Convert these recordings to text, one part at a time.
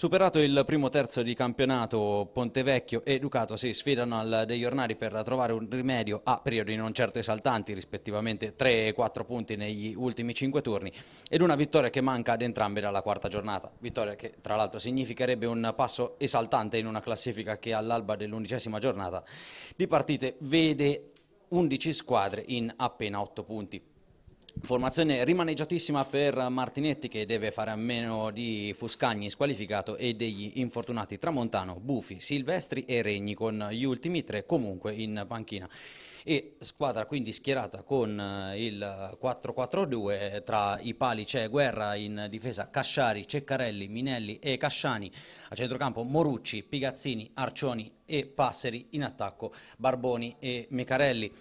Superato il primo terzo di campionato, Pontevecchio e Ducato si sfidano al degli ornari per trovare un rimedio a periodi non certo esaltanti, rispettivamente 3 e 4 punti negli ultimi 5 turni, ed una vittoria che manca ad entrambe dalla quarta giornata. Vittoria che tra l'altro significherebbe un passo esaltante in una classifica che all'alba dell'undicesima giornata di partite vede 11 squadre in appena 8 punti. Formazione rimaneggiatissima per Martinetti che deve fare a meno di Fuscagni squalificato e degli infortunati Tramontano, Bufi, Silvestri e Regni con gli ultimi tre comunque in panchina. E squadra quindi schierata con eh, il 4-4-2 tra i pali c'è Guerra in difesa Casciari, Ceccarelli, Minelli e Casciani a centrocampo Morucci, Pigazzini, Arcioni e Passeri in attacco Barboni e Mecarelli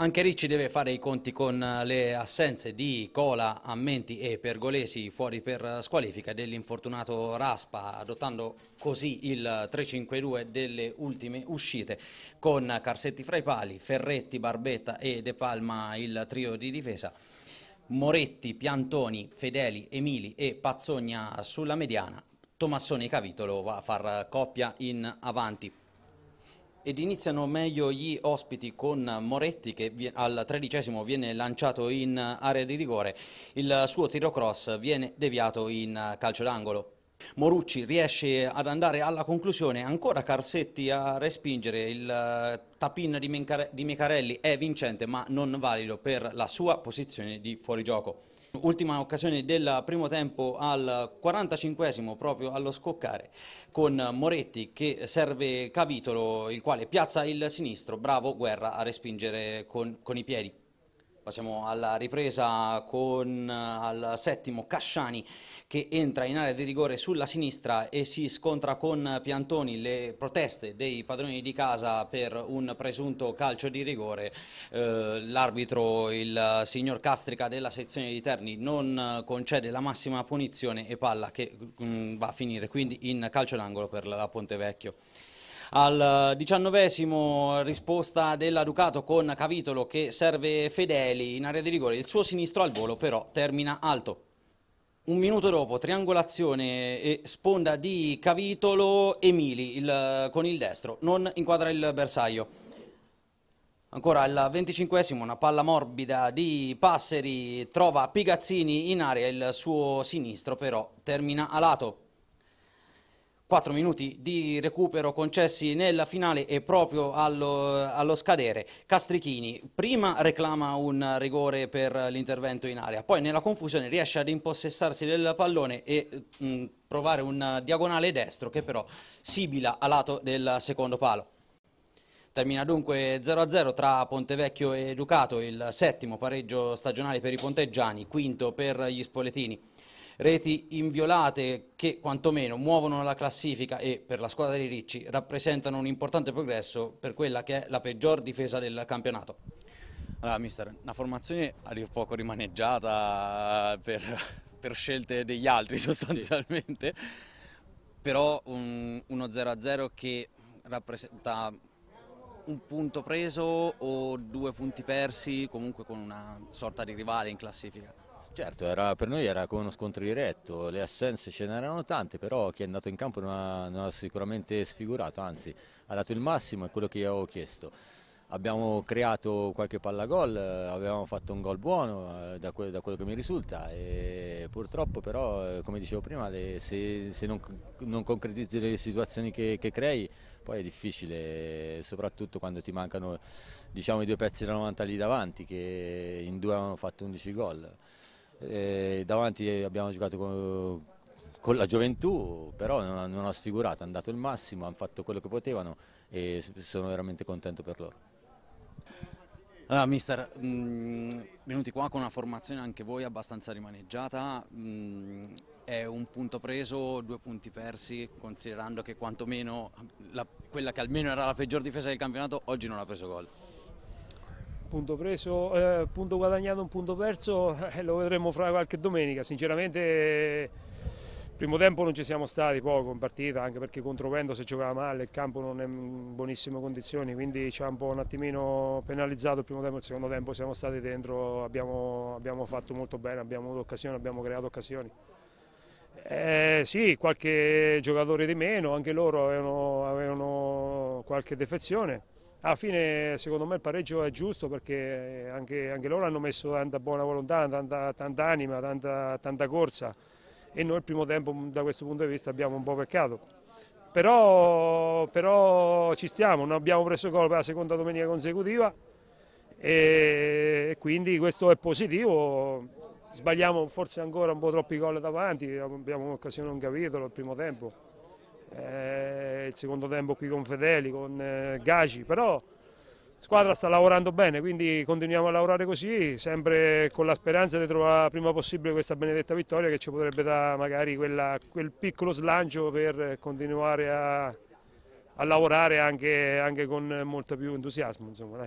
anche Ricci deve fare i conti con eh, le assenze di Cola, Ammenti e Pergolesi fuori per squalifica dell'infortunato Raspa, adottando così il 3-5-2 delle ultime uscite, con Carsetti fra i pali, Ferretti, Barbetta e De Palma il trio di difesa. Moretti, Piantoni, Fedeli, Emili e Pazzogna sulla mediana. Tomassoni Cavitolo va a far coppia in avanti ed iniziano meglio gli ospiti con Moretti che al tredicesimo viene lanciato in area di rigore, il suo tiro cross viene deviato in calcio d'angolo. Morucci riesce ad andare alla conclusione, ancora Carsetti a respingere, il tapin di Mecarelli è vincente ma non valido per la sua posizione di fuorigioco. Ultima occasione del primo tempo al 45esimo proprio allo scoccare con Moretti che serve Cavitolo il quale piazza il sinistro, bravo Guerra a respingere con, con i piedi. Passiamo alla ripresa con al settimo Casciani che entra in area di rigore sulla sinistra e si scontra con Piantoni le proteste dei padroni di casa per un presunto calcio di rigore. Eh, L'arbitro, il signor Castrica della sezione di Terni, non concede la massima punizione e palla che mm, va a finire quindi in calcio d'angolo per la Pontevecchio. Al diciannovesimo risposta della Ducato con Cavitolo che serve Fedeli in area di rigore, il suo sinistro al volo però termina alto. Un minuto dopo, triangolazione e sponda di Cavitolo, Emili il, con il destro, non inquadra il bersaglio. Ancora al venticinquesimo, una palla morbida di Passeri, trova Pigazzini in area, il suo sinistro però termina a lato. 4 minuti di recupero concessi nella finale e proprio allo, allo, scadere Castrichini prima reclama un rigore per l'intervento in area, poi nella confusione riesce ad impossessarsi del pallone e mh, provare un diagonale destro che però sibila a lato del secondo palo. Termina dunque 0-0 tra Pontevecchio e Ducato, il settimo pareggio stagionale per i ponteggiani, quinto per gli spoletini reti inviolate che quantomeno muovono la classifica e per la squadra di Ricci rappresentano un importante progresso per quella che è la peggior difesa del campionato. Allora, mister, una formazione a dir poco rimaneggiata per, per scelte degli altri sostanzialmente, sì. però un, uno 0-0 che rappresenta un punto preso o due punti persi, comunque con una sorta di rivale in classifica. Certo, era, per noi era come uno scontro diretto, le assenze ce n'erano tante, però chi è andato in campo non ha, non ha, sicuramente sfigurato, anzi ha dato il massimo, è quello che io avevo chiesto. Abbiamo creato qualche palla gol, avevamo fatto un gol buono eh, da, que da, quello che mi risulta e purtroppo però, eh, come dicevo prima, le, se, se non, non, concretizzi le situazioni che, che, crei poi è difficile, soprattutto quando ti mancano diciamo, i due pezzi da 90 lì davanti che in due avevano fatto 11 gol. E davanti abbiamo giocato con, con la gioventù, però non, non ha sfigurato, hanno dato il massimo, hanno fatto quello che potevano e sono veramente contento per loro. Allora, mister, mh, mm, venuti qua con una formazione anche voi abbastanza rimaneggiata, mh, mm, è un punto preso, due punti persi, considerando che quantomeno la, quella che almeno era la peggior difesa del campionato oggi non ha preso gol punto preso, eh, punto guadagnato, un punto perso, eh, lo vedremo fra qualche domenica. Sinceramente il primo tempo non ci siamo stati poco in partita, anche perché contro Vento si giocava male, il campo non è in buonissime condizioni, quindi ci ha un po' un attimino penalizzato il primo tempo, il secondo tempo siamo stati dentro, abbiamo, abbiamo fatto molto bene, abbiamo avuto occasioni, abbiamo creato occasioni. Eh, sì, qualche giocatore di meno, anche loro avevano, avevano qualche defezione. Alla fine secondo me il pareggio è giusto perché anche, anche loro hanno messo tanta buona volontà, tanta, tanta anima, tanta, tanta, corsa e noi il primo tempo da questo punto di vista abbiamo un po' peccato. Però, però ci stiamo, non abbiamo preso gol per la seconda domenica consecutiva e quindi questo è positivo. Sbagliamo forse ancora un po' troppi gol davanti, abbiamo un'occasione un capitolo il primo tempo eh, il secondo tempo qui con Fedeli, con eh, Gaci, però la squadra sta lavorando bene, quindi continuiamo a lavorare così, sempre con la speranza di trovare prima possibile questa benedetta vittoria che ci potrebbe dare magari quella, quel piccolo slancio per continuare a, a lavorare anche, anche, con molto più entusiasmo. Insomma,